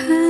Hi.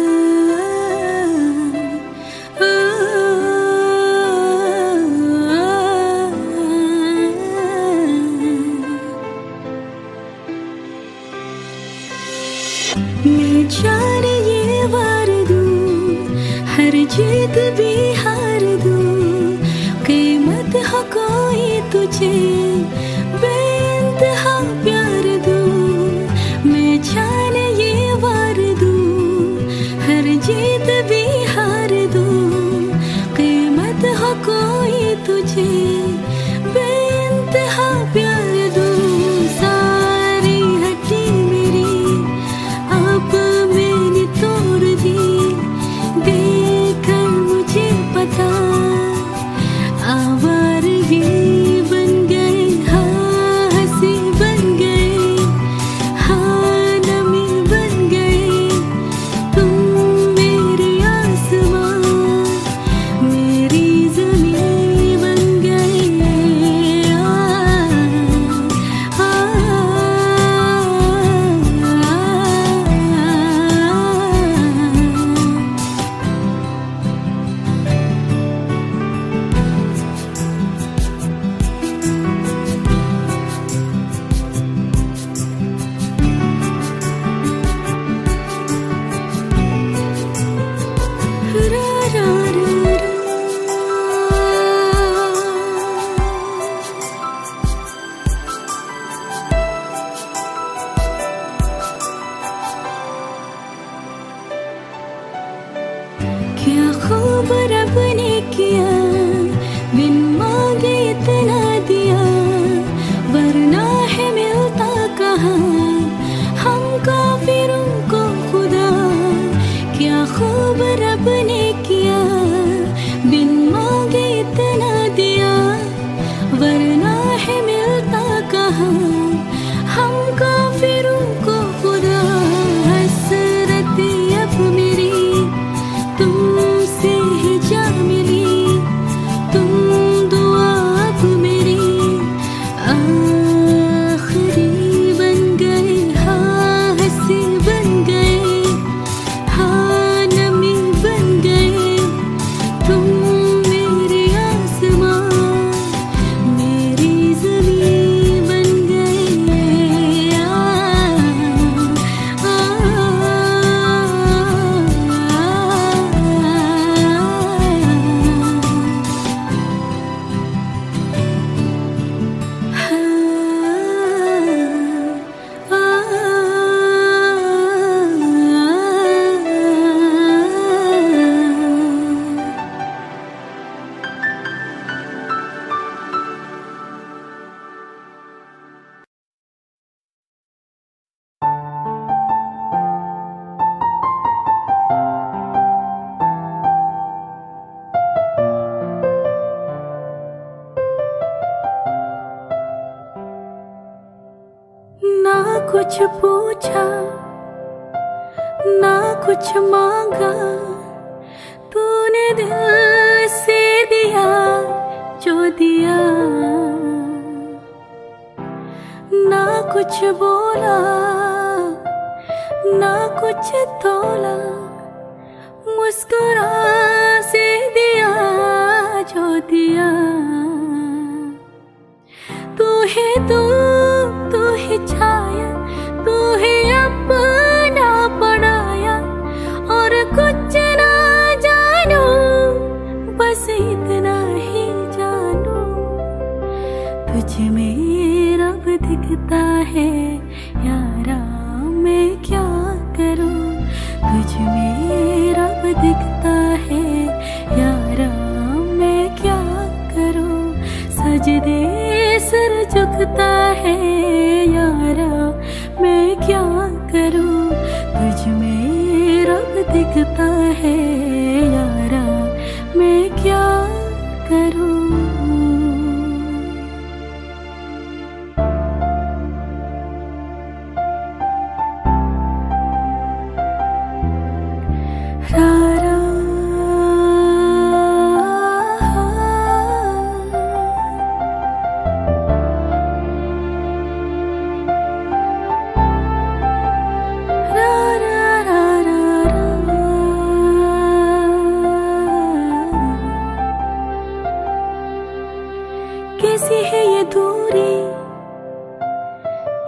कैसी है ये दूरी?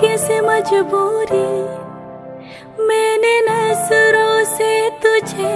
कैसे मजबूरी? मैंने नज़रों से तुझे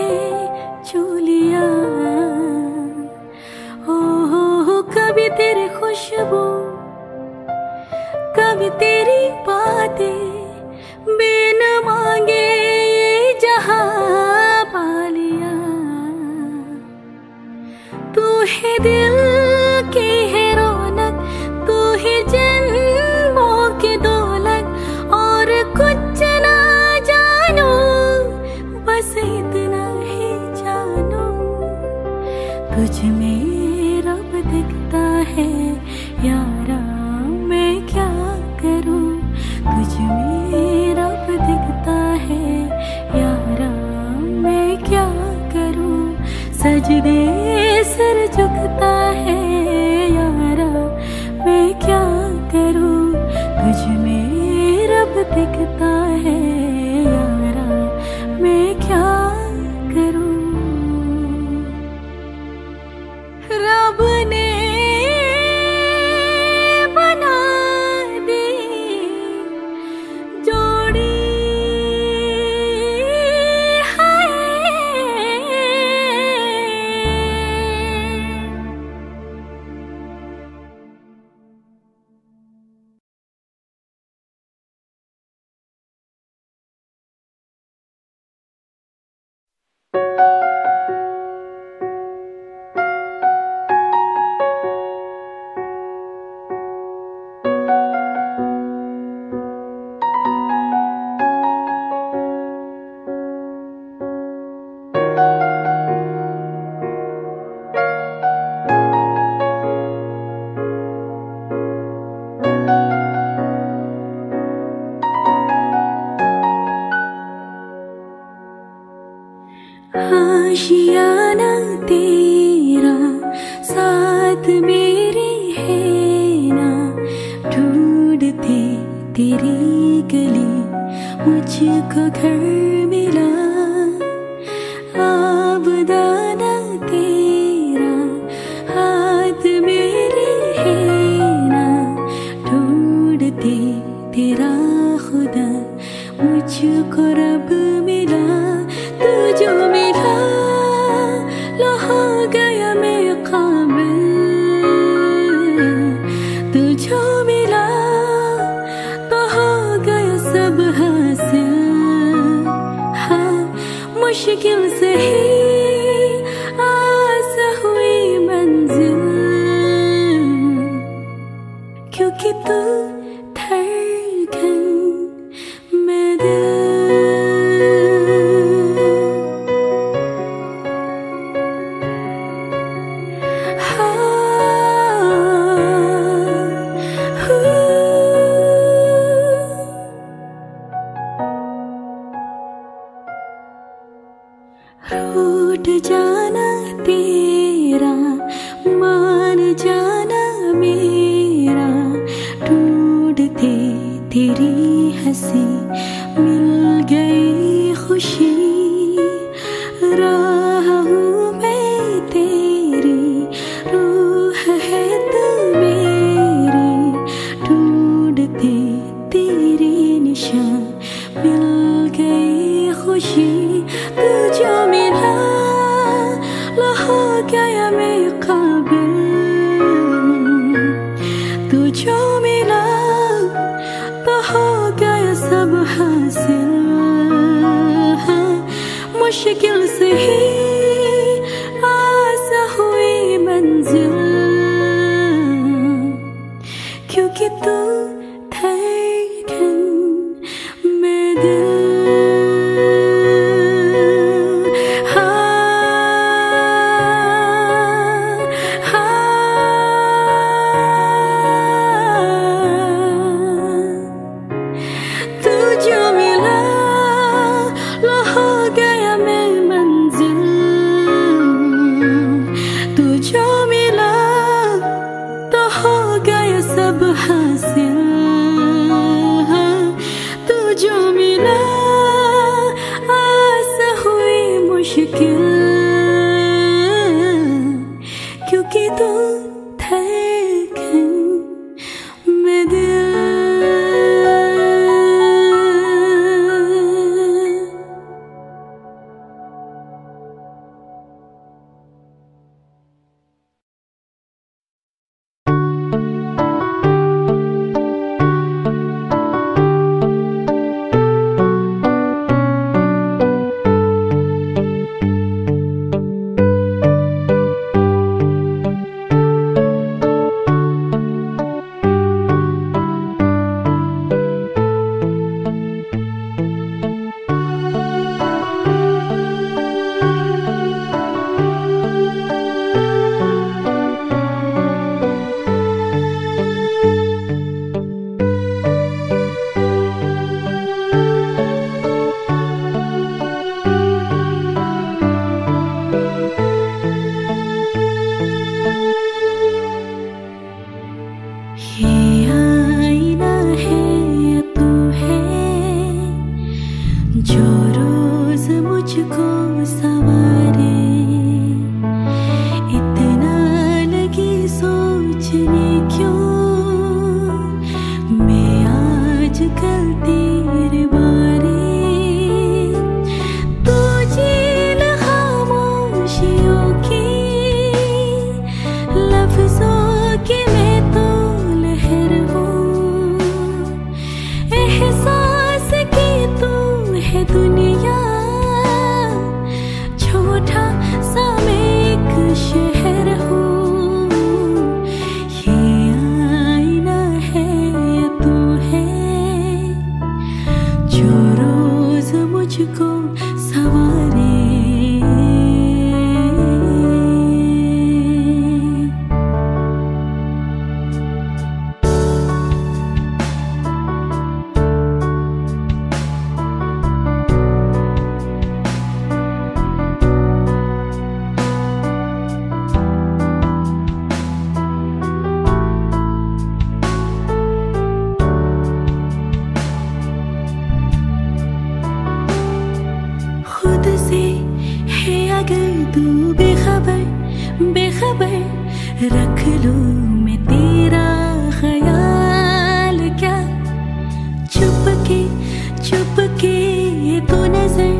चुप के तो नज़र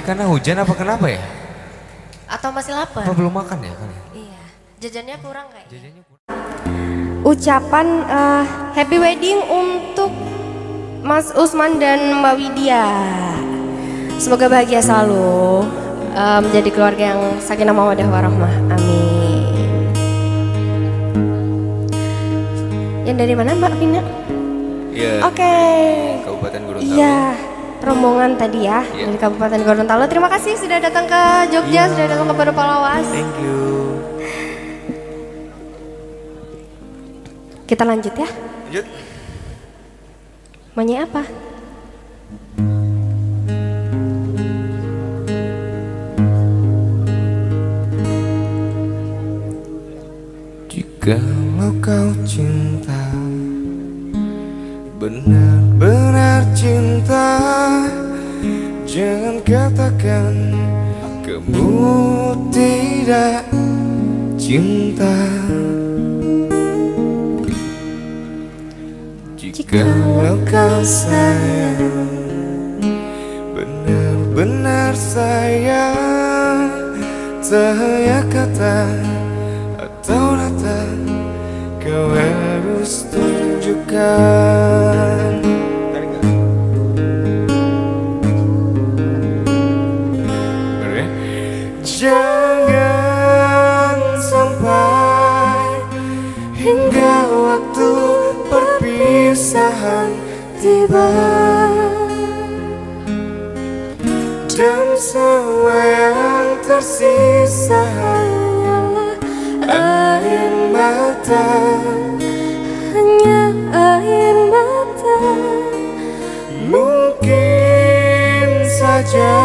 ini karena hujan apa kenapa ya Atau masih lapar? apa belum makan ya kali Iya. Jajannya kurang kayaknya. jajannya kurang ucapan eh, happy wedding untuk Mas Usman dan Mbak Widya. Semoga bahagia selalu eh, menjadi keluarga yang sakinah mawaddah warahmah. Amin. Yang dari mana Mbak Vina? iya Oke. Kabupaten Gorontalo Iya, rombongan tadi ya Iya. dari Kabupaten Gorontalo. Terima kasih sudah datang ke Jogja, Iya. sudah datang ke Pondok Palawas. thank you Kita lanjut ya. lanjut Maunya apa? Jikalau kau cinta Benar-benar cinta. Jangan katakan Kamu tidak cinta. Jikalau kau sayang. Benar-benar sayang. Tak hanya kata atau rata Kau tunjukkan ya? Jangan sampai hingga waktu perpisahan tiba Dan semua yang tersisa hanyalah air mata Hanya. Mungkin saja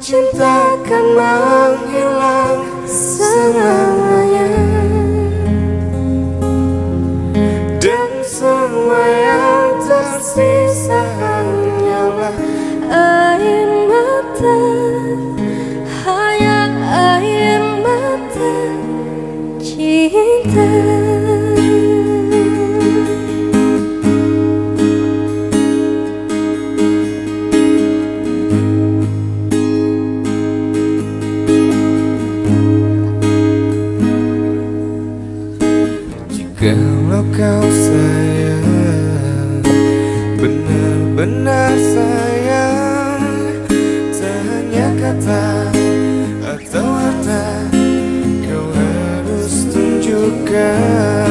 cinta akan menghilang selamanya atau harta Kau harus tunjukkan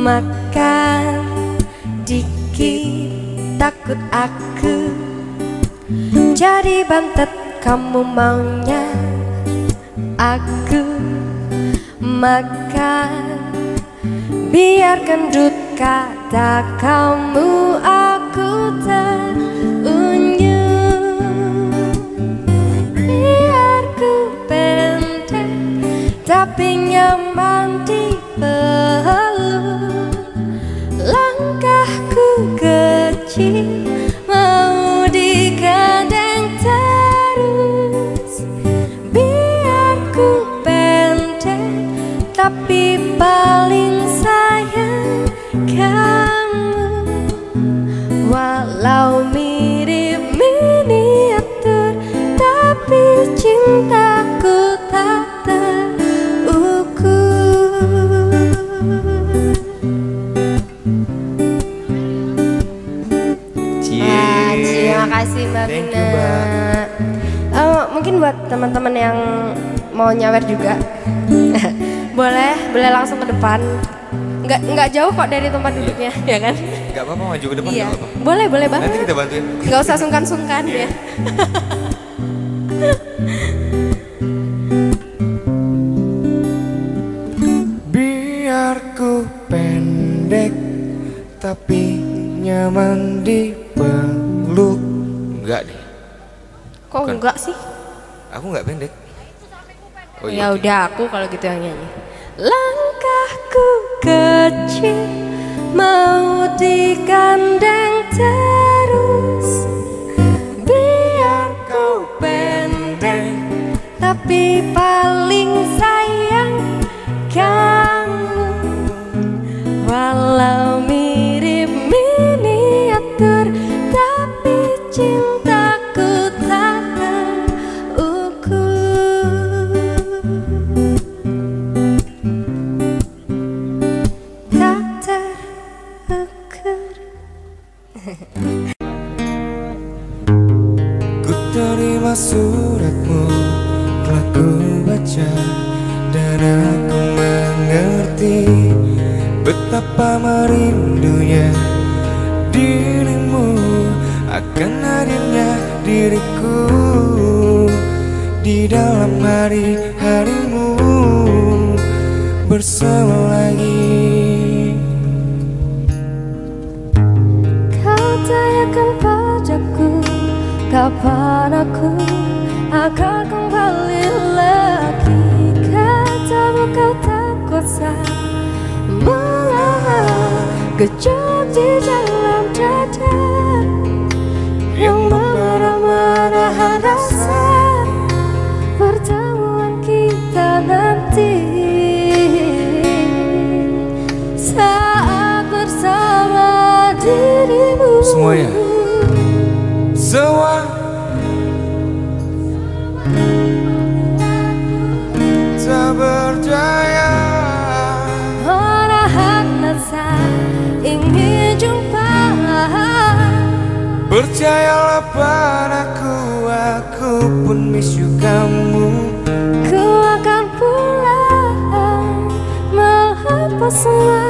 Makan dikit takut aku jadi bantet. Kamu maunya aku makan? Biar gendut kata kamu aku terunyum Biar ku pendek tapi nyaman di buat teman-teman yang mau nyawer juga, boleh boleh langsung ke depan. Nggak nggak jauh kok dari tempat duduknya, ya kan? Gak apa-apa maju ke depan Iya, apa-apa. boleh boleh Nanti banget. kita bantuin. Nggak usah sungkan-sungkan ya. Biar ku pendek tapi nyaman di peluk. Enggak deh. Kok Bukan. enggak sih? Aku nggak pendek. Oh ya oke. udah aku kalau gitu yang nyanyi. Langkahku kecil mau digandeng terus biar ku pendek tapi paling sayang kamu walau terima suratmu telah ku baca dan aku mengerti betapa merindunya dirimu akan hadirnya diriku di dalam hari-harimu bersama lagi. Kau tanyakan padaku Kapan aku akan kembali lagi. Katamu kau tak kuasa Menahan gejolak di dalam Percayalah padaku Aku pun miss you kamu. Ku akan pulang Menghapus semua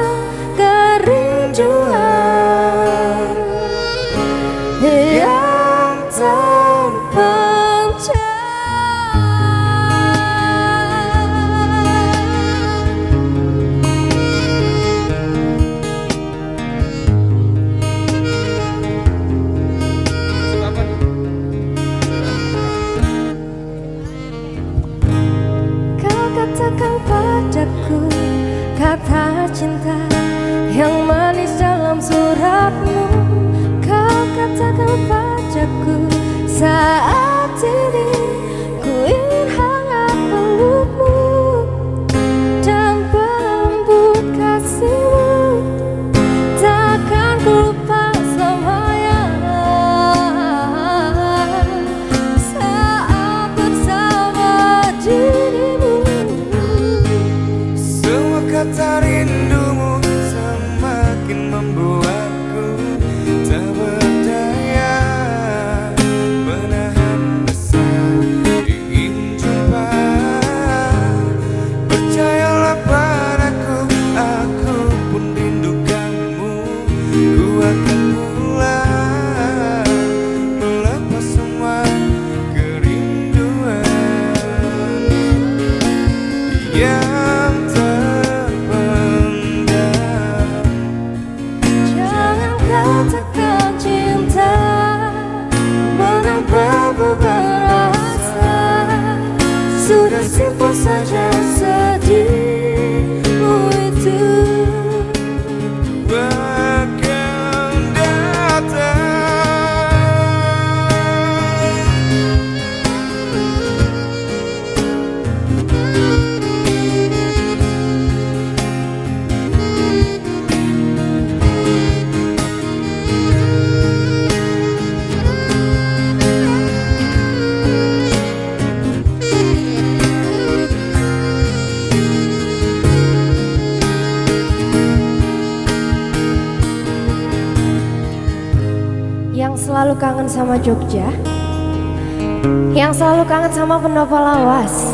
sama pendopo lawas.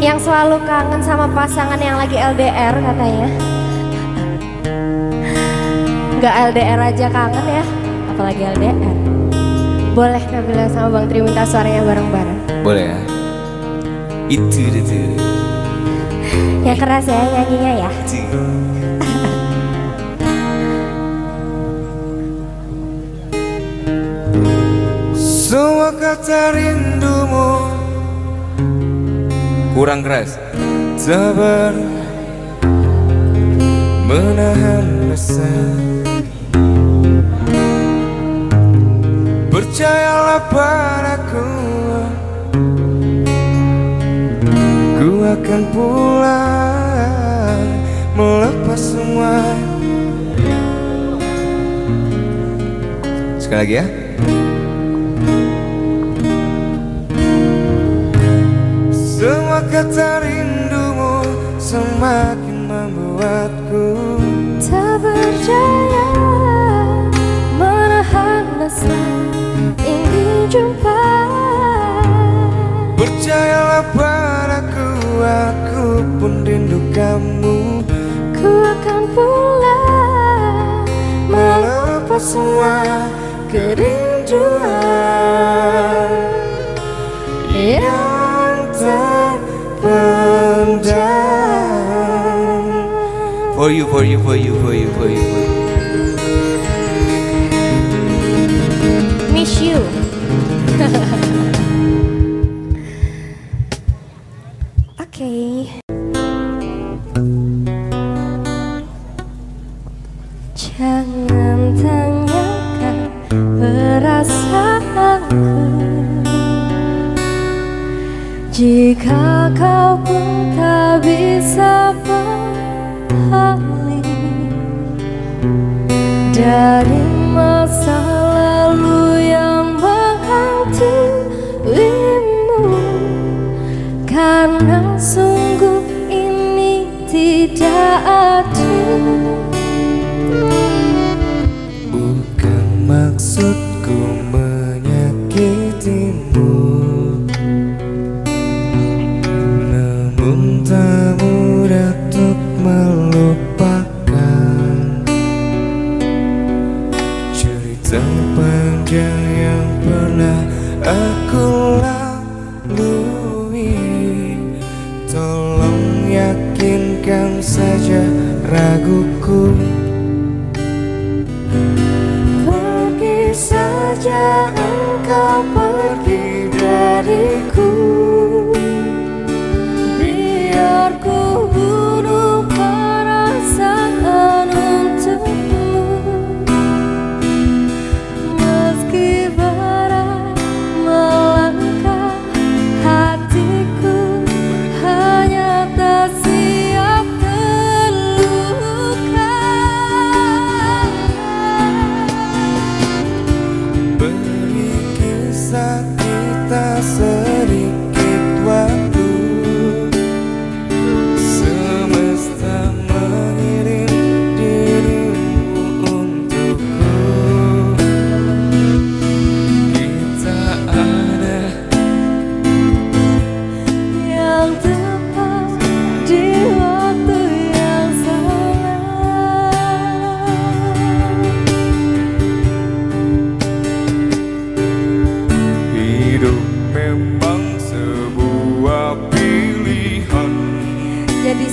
Yang selalu kangen sama pasangan yang lagi LDR katanya. Gak LDR aja kangen ya Apalagi LDR Boleh Nabila sama Bang Tri minta suaranya bareng-bareng? Boleh ya? Itu dia tuh. Yang keras ya nyanyinya ya. Itu. Rindumu. Kurang keras. Sabar. Menahan rasa. Percayalah padaku. Ku akan pulang Melepas semua. Sekali lagi ya kata rindumu Semakin membuatku Tak berdaya Menahan rasa Ingin jumpa. Percayalah padaku Aku pun rindu kamu. Ku akan pulang Melepas semua kerinduan For you, for you, for you, for you, for you, for you. Miss you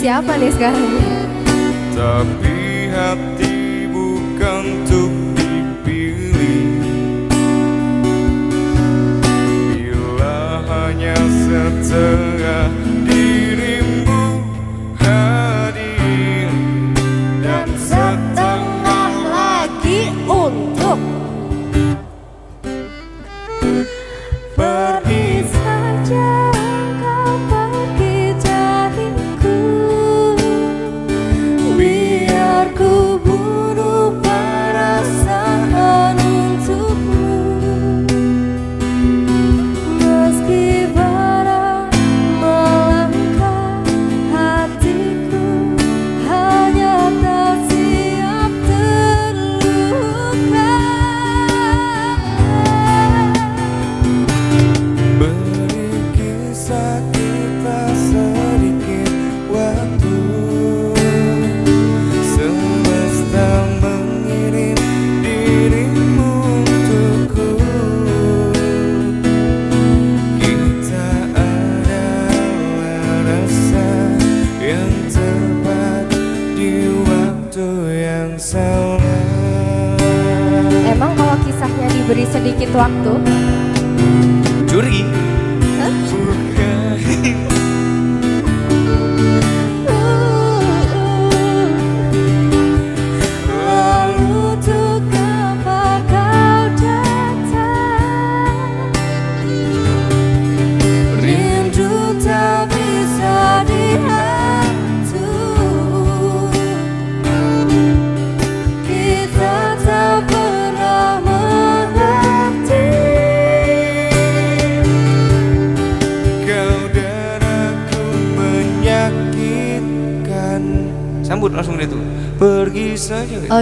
siapa nih sekarang? Tapi hati bukan untuk dipilih Bila hanya setelah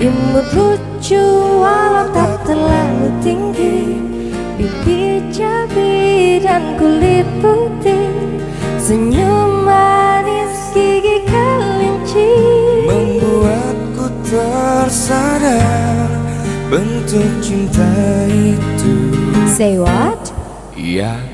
Imut lucu walau tak terlalu tinggi Bibir cabi dan kulit putih Senyum manis gigi kelinci Membuatku tersadar Bentuk cinta itu Say what? Ya yeah.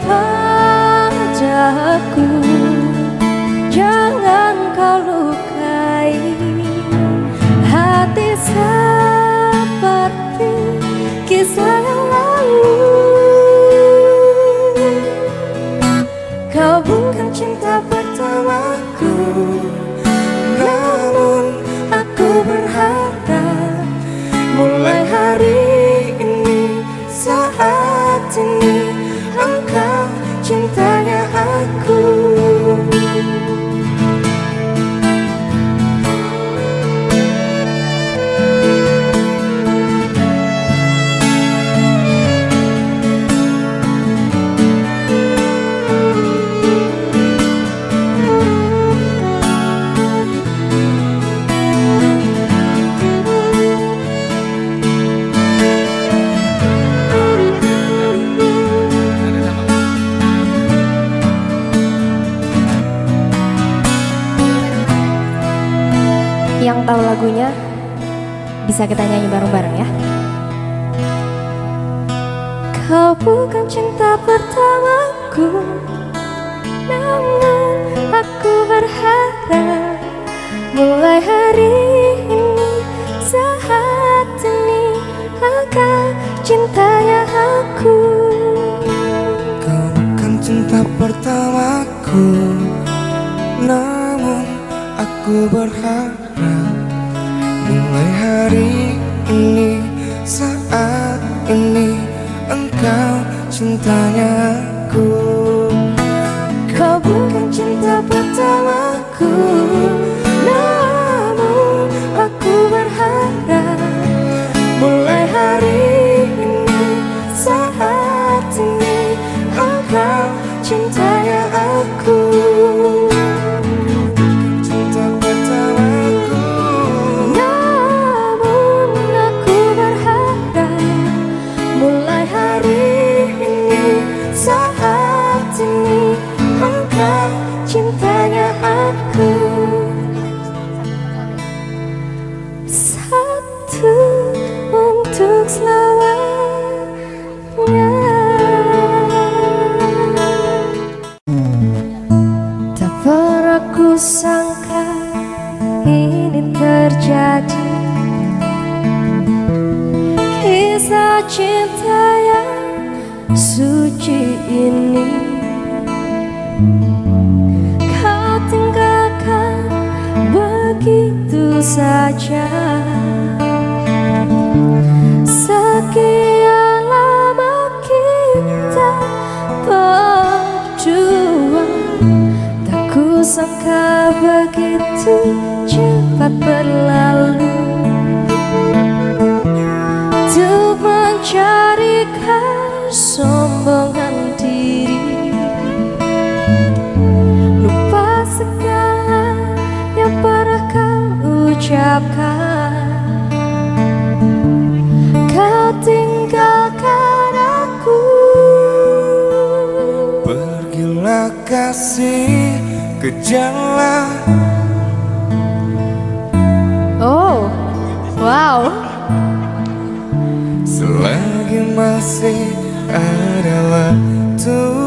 Padaku. Jangan kau lukai Hati seperti lagunya bisa kita nyanyi bareng-bareng ya. Kau bukan cinta pertamaku Namun aku berharap Mulai hari ini Saat ini Engkau cintanya aku Kau bukan cinta pertamaku Namun aku berharap Mulai hari ini Saat ini Engkau cintanya aku sangka ini terjadi. Kisah cinta yang suci ini begitu cepat berlalu. Untuk mencari kesombongan diri. Lupa segala yang pernah kau ucapkan. Kau tinggalkan aku. Pergilah kasih kejarlah masih ada waktu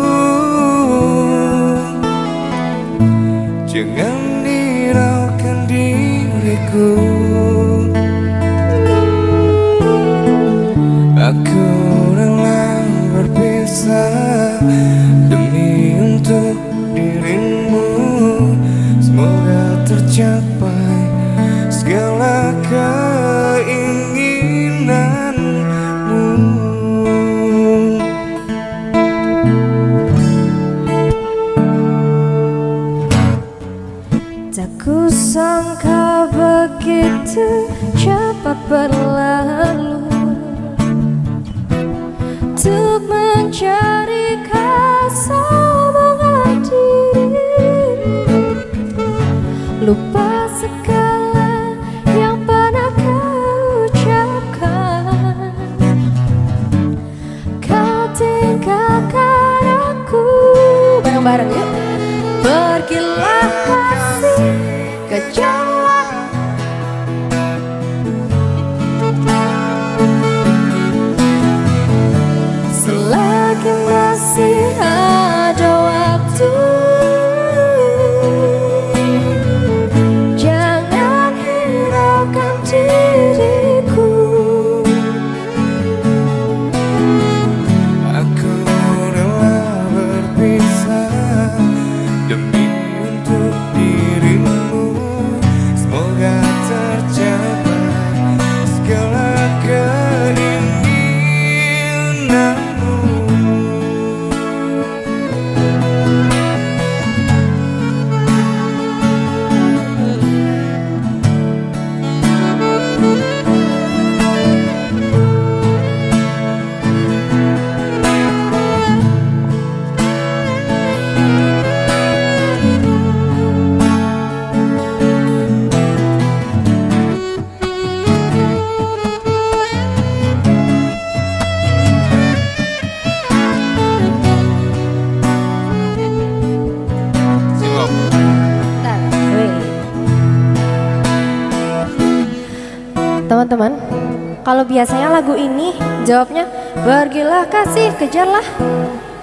Jawabnya, pergilah kasih, kejarlah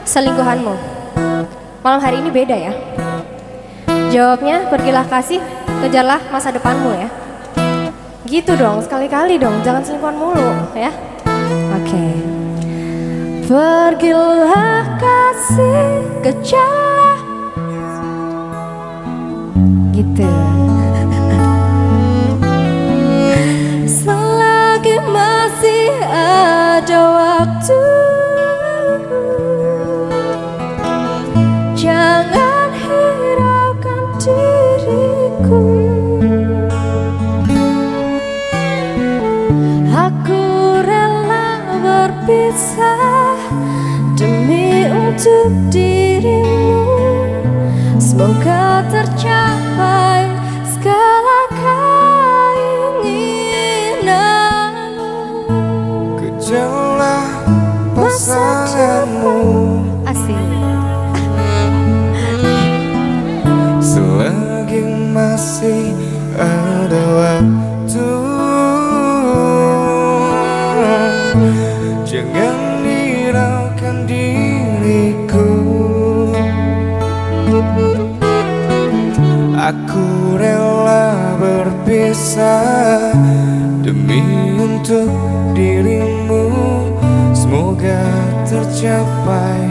selingkuhanmu. Malam hari ini beda ya. Jawabnya, pergilah kasih, kejarlah masa depanmu ya. Gitu dong, sekali-kali dong, jangan selingkuhan mulu ya. Oke. Okay. Pergilah kasih, kejarlah gitu. Jawa. desa Demi untuk dirimu. Semoga tercapai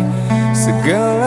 segala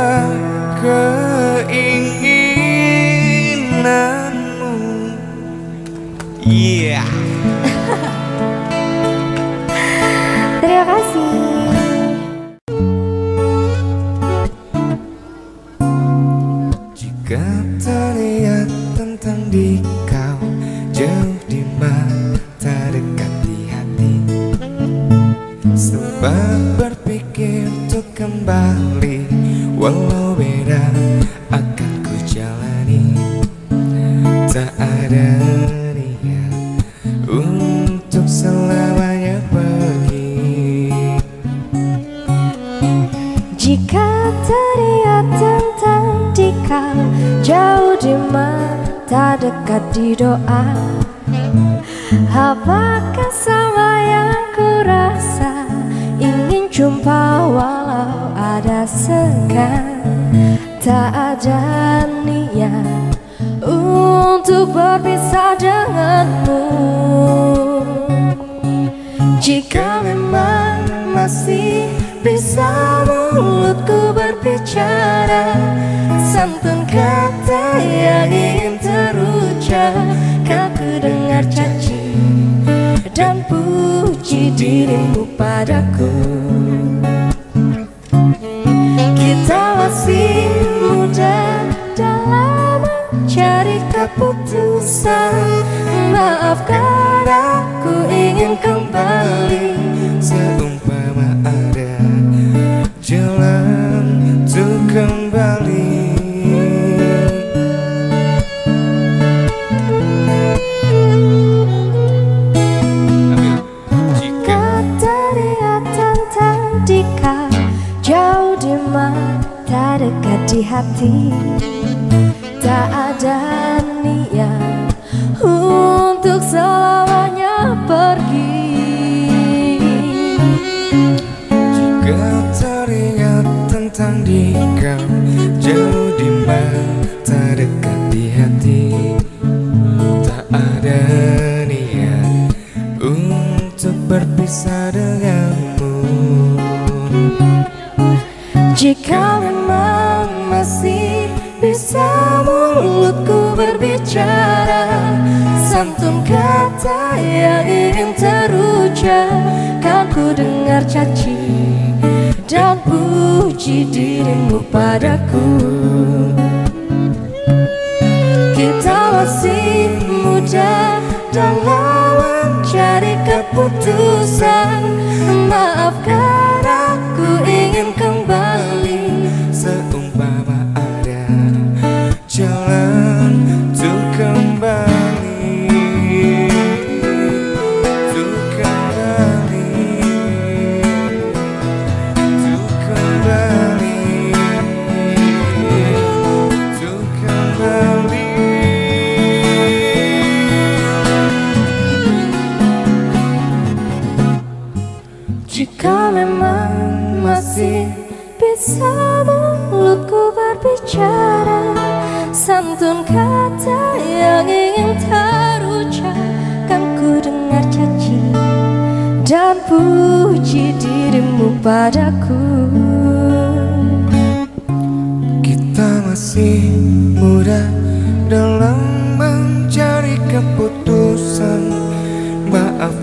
berpisah denganmu. Jika memang masih bisa mulutku berbicara Santun kata yang ingin terucap Kan ku dengar caci dan puji dirimu padaku. Kita masih muda dalam mencari keputusan. Maafkan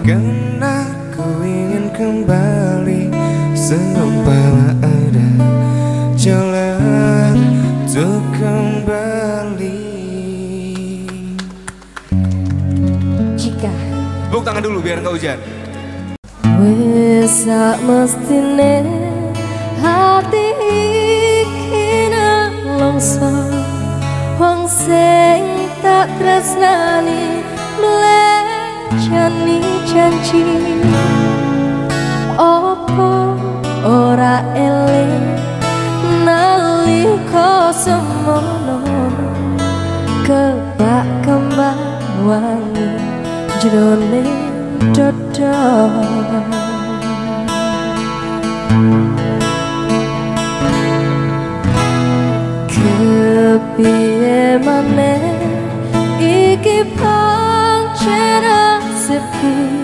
Maafkan aku ingin kembali Seumpama ada jalan untuk kembali. Jika Tepuk tangan dulu biar nggak hujan. Wis sak mestine hati iki nelongso wong sing tak tresnani janji. Opo ora eling nalika semono kebak kembang wangi jroning dodo kepiye maneh iki pancen nasibku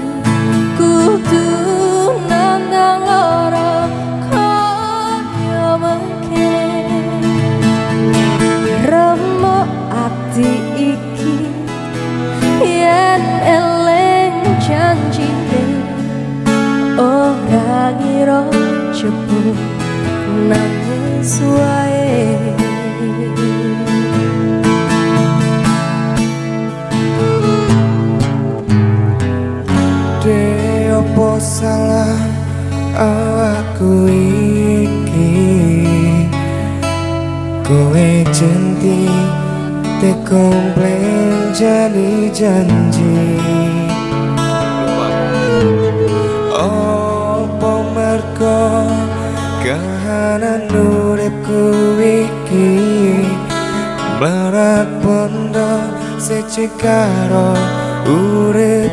jebul nangis wae. De opo salah awakku iki? Kowe janji te komplain jadi janji secekaro urip.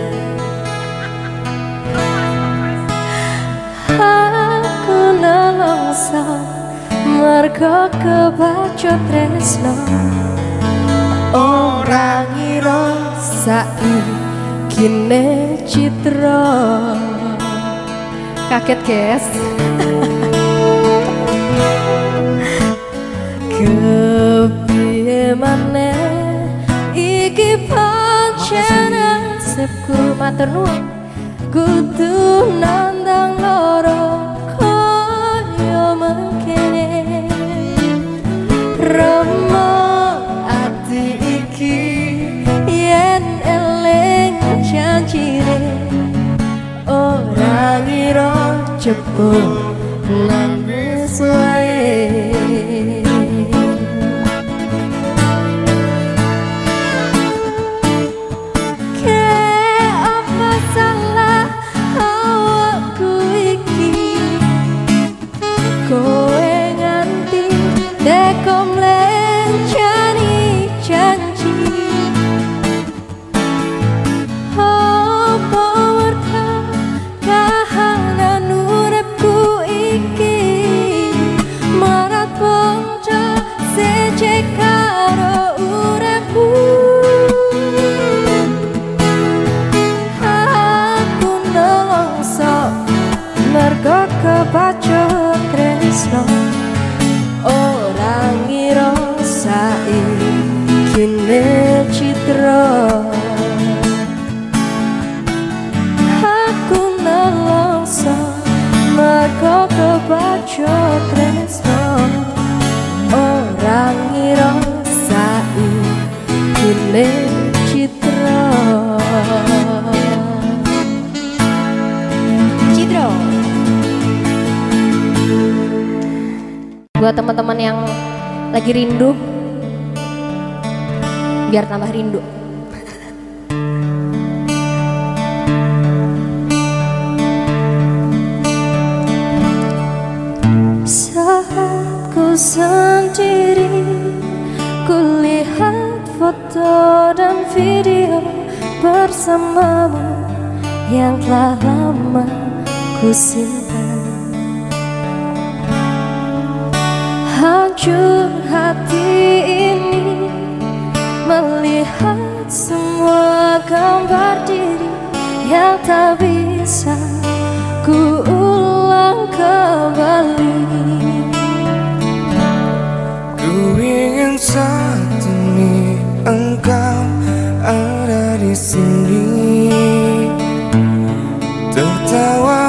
Aku nelongso mergo kebacut tresno. Ora ngira saiki ne citra. Kaget guys. Kepiye maneh cene sepku matur nuwun. Kudu nandang loro kaya mangkene remo ati iki yen eling janjire. Ora ngira cepu nang besok buat teman-teman yang lagi rindu biar tambah rindu. Saatku sendiri ku lihat foto dan video bersamamu yang telah lama ku simpan. hancur hati ini Melihat semua gambar diri yang tak bisa ku ulang kembali. Ku ingin saat ini engkau ada di sini. Tertawa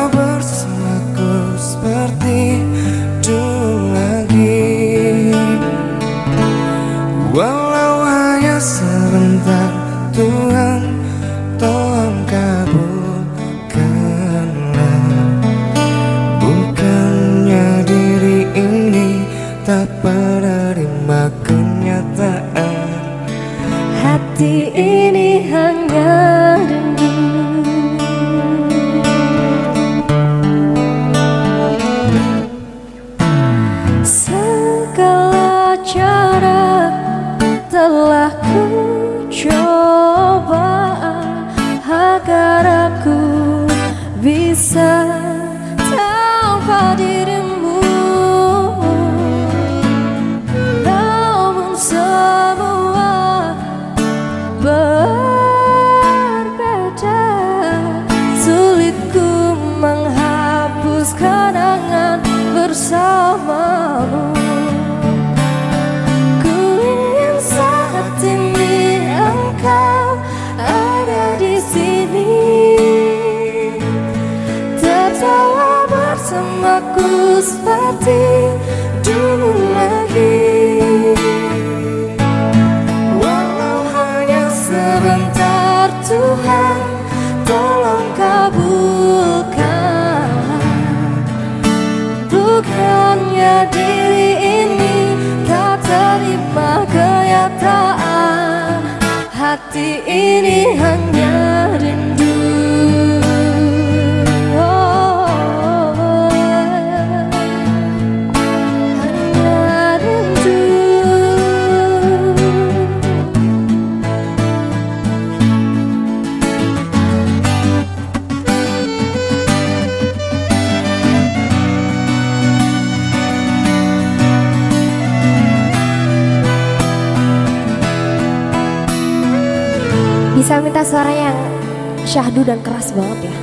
syahdu dan keras banget ya.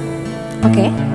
Oke. Okay.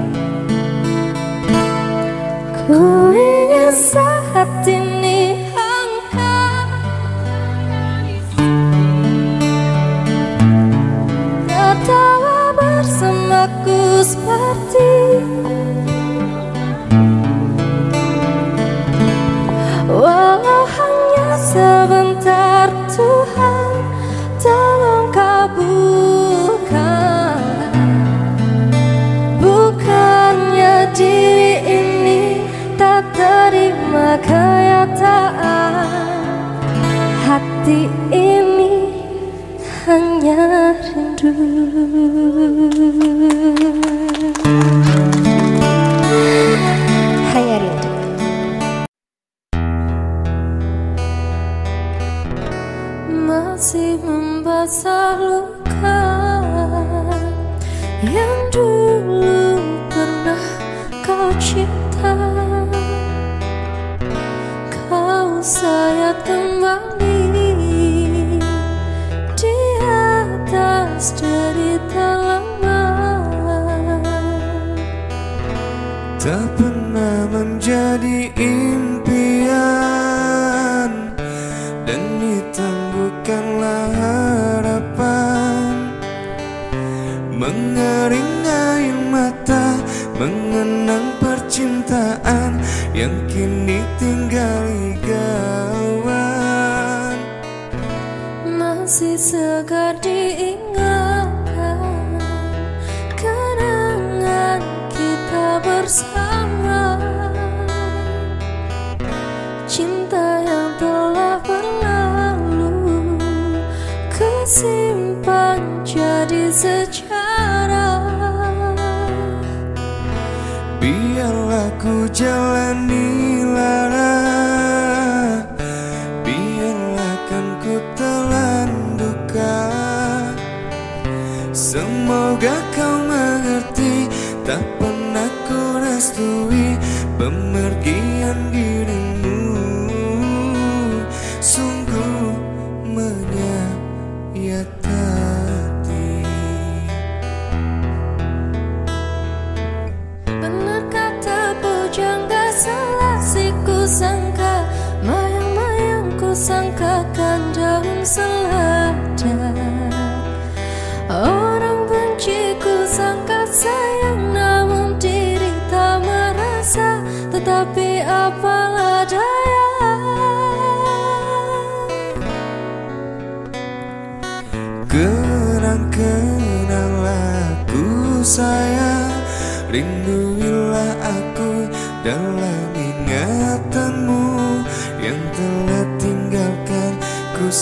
mengaring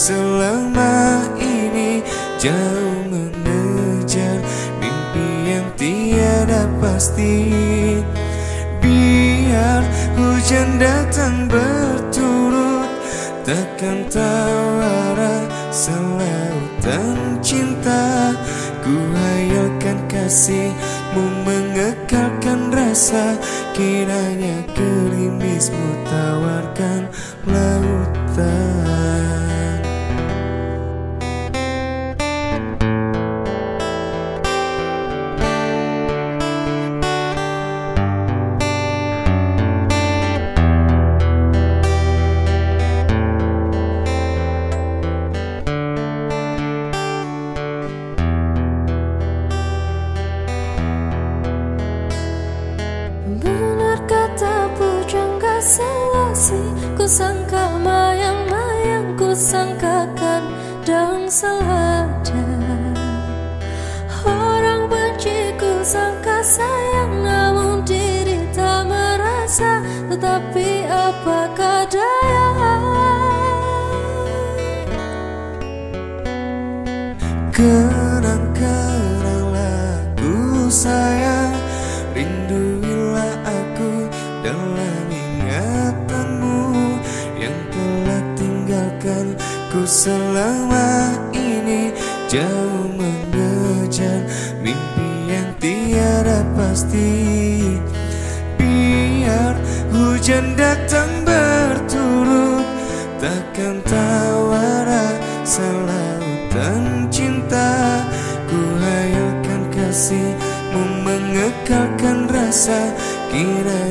selama ini. Jauh mengejar mimpi yang tiada pasti. Biar hujan datang berturut Takkan tawara selautan cinta. Ku hayalkan kasihmu mengekalkan rasa. Kiranya gerimismu Kusangka mayang-mayang ku sangkakan dan salah selama ini Jauh mengejar mimpi yang tiada pasti. Biar hujan datang berturut Takkan tawara selalu dan cinta. Ku hayalkan kasih mengekalkan rasa Kira